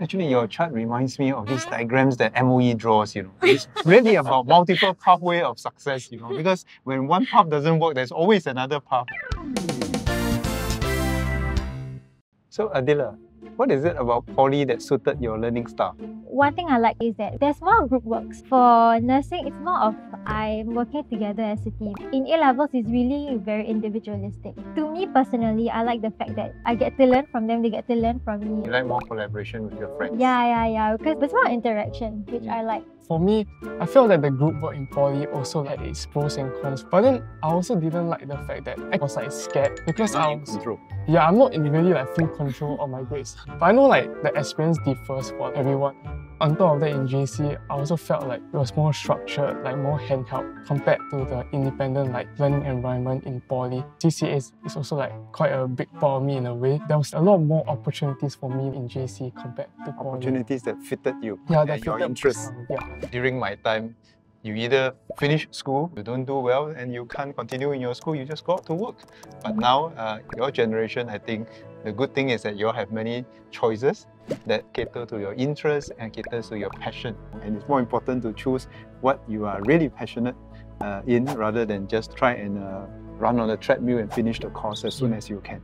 Actually, your chart reminds me of these mm-hmm. diagrams that MOE draws, you know. It's really about multiple pathway of success, you know, because when one path doesn't work, there's always another path. So Adilah, what is it about poly that suited your learning style? One thing I like is that there's more group works. For nursing, it's more of I'm working together as a team. In A levels, it's really very individualistic. To me personally, I like the fact that I get to learn from them, they get to learn from me. You like more collaboration with your friends? Yeah, yeah, yeah. Because there's more interaction, which I like. For me, I felt that the group work in poly also had its pros and cons. But then I also didn't like the fact that I was like scared because I was Control. yeah, I'm not in really like full control of my grades. But I know like the experience differs for everyone. On top of that, in JC, I also felt like it was more structured, like more handheld compared to the independent like learning environment in poly. CCA is, is also like quite a big part of me in a way. There was a lot more opportunities for me in JC compared to poly. Opportunities that fitted you Yeah, and that your fitted my interests. Yeah. during my time, you either finish school, you don't do well, and you can't continue in your school, you just go out to work. But now, uh, your generation, I think the good thing is that you all have many choices that cater to your interests and cater to your passion. And it's more important to choose what you are really passionate uh, in rather than just try and uh, run on the treadmill and finish the course as soon as you can.